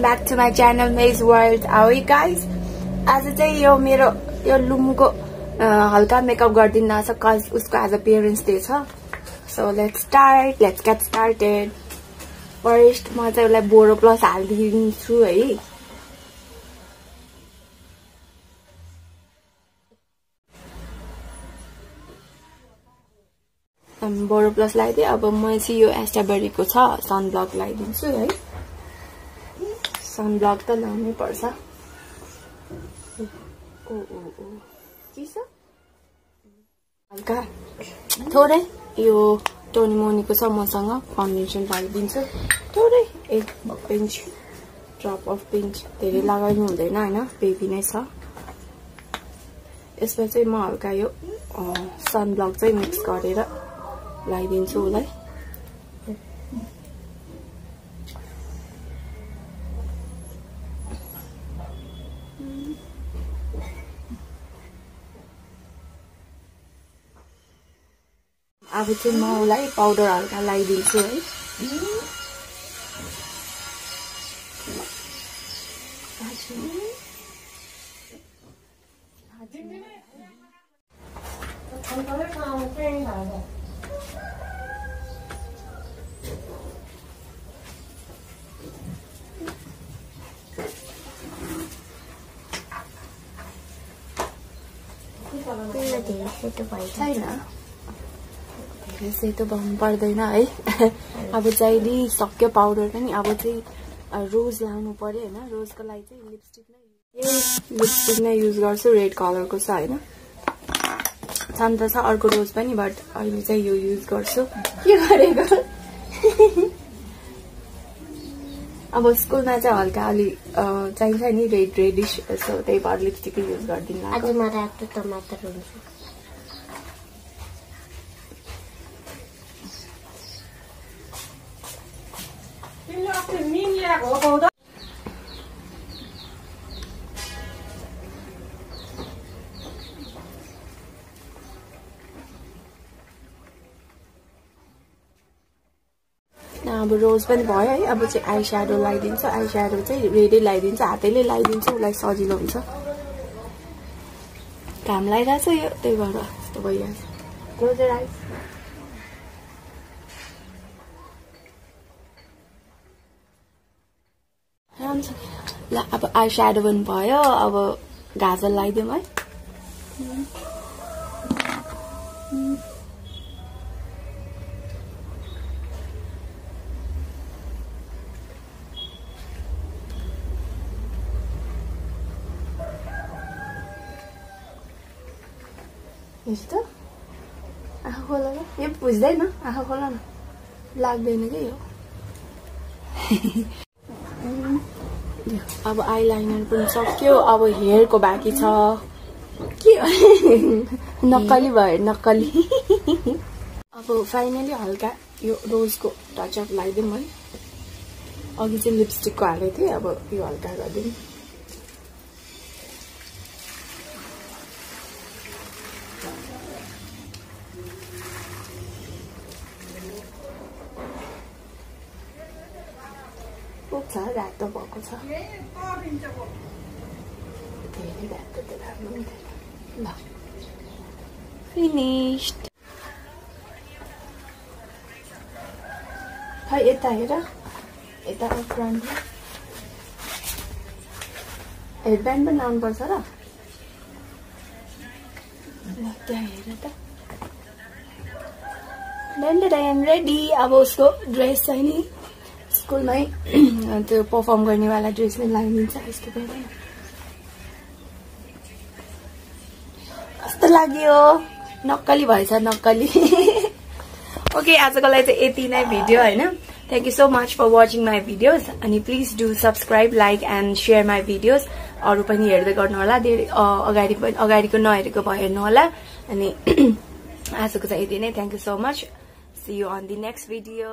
back to my channel Maze World. How are you guys? आज चाहिँ यो मेरो यो लुमुको हल्का मेकअप गरिदिनु छ कज उसको आज पेरेन्ट्स डे छ so let's start let's get started first म चाहिँ उसलाई बोरो प्लस हालिदिन्छु है बोरो प्लस लगाइदिएँ अब म चाहिँ यो एस्टाबेरीको छ सनब्लक लगाइदिन्छु है सनब्लक त लाउनै पर्छ ओ ओ ओ के छ हल्का थोरै यो टोनी मोनीको छ मसँग फाउन्डेसन लगाइदिन्छु थोरै एक पिन्च ड्रप अफ पिन्च धेरै लगाइनु हुँदैन होइन बेबी नै छ यसमा चाहिँ म हल्का यो सनब्लक चाहिँ मिक्स गरेर लगाइदिन्छु उसलाई अब चाहिँ म उसलाई पाउडर हल्का लगाइदिन्छु है धेरै सेतो भयो धेरै सेतो भन्नु पर्दैन है? अब जहिले सक्यो पाउडर पनि अब चाहिँ रोज लाउनु पर्यो होइन? रोजको लागि चाहिँ लिपस्टिक नै लिपस्टिक नै युज गर्छु रेड कलरको छ होइन? छन् त छ अर्को रोज पनि बट अहिले चाहिँ यो युज गर्छु। के गरेको? अब स्कुलमा चाहिँ हल्का अलि चाहिन्छ नि रेड रेडिस यसो त्यही भएर लिपस्टिकै युज गरिदिनु अब रोज पनि भयो है। अब चाहिँ आई स्याडो लगाइदिन्छ। आई स्याडो चाहिँ रेडै लगाइदिन्छ। हातैले लगाइदिन्छ। उसलाई सजिलो हुन्छ। घाम लगाइरहेछ यो। त्यही भएर यस्तो आइस राम्रो ल अब आई स्याडो पनि भयो अब गाजर लगाइदिउँ है। यस्तो? आँखा खोला ल। यो बुझ्दैन आँखा खोला न लाग्दैन कि यो? अब आइलाइनर पनि सक्यो अब हेयरको बाँकी छ। के नक्कली भयो नक्कली। अब फाइनली हल्का यो रोजको टचअप लगाइदिउँ है। अघि चाहिँ लिपस्टिकको हालेको थिएँ अब यो हल्का गरिदिउँ पुग्छ रातो भएको छ। धेरै रातो त राम्रो हुँदैन। ल। फिनिस्ड खै यता हेर। यता फ्रन्टमा हेडब्यान्ड पनि लाउनुपर्छ र। त्यहाँ हेर त। रेडी अब उसको ड्रेस चाहिँ नि स्कुलमै त्यो पर्फर्म गर्नेवाला ड्रेस नै लगाइदिन्छ यस्तो बेला कस्तो लाग्यो? नक्कली भएछ नक्कली। ओके आजको लागि चाहिँ यति नै भिडियो होइन? Thank you so much for watching my videos अनि please do subscribe like and share my videos अरू पनि हेर्दै गर्नु होला धेरै अगाडि पनि अगाडिको नहेरेको भयो हेर्नु होला अनि आजको चाहिँ यति नै। Thank you so much see you on the next video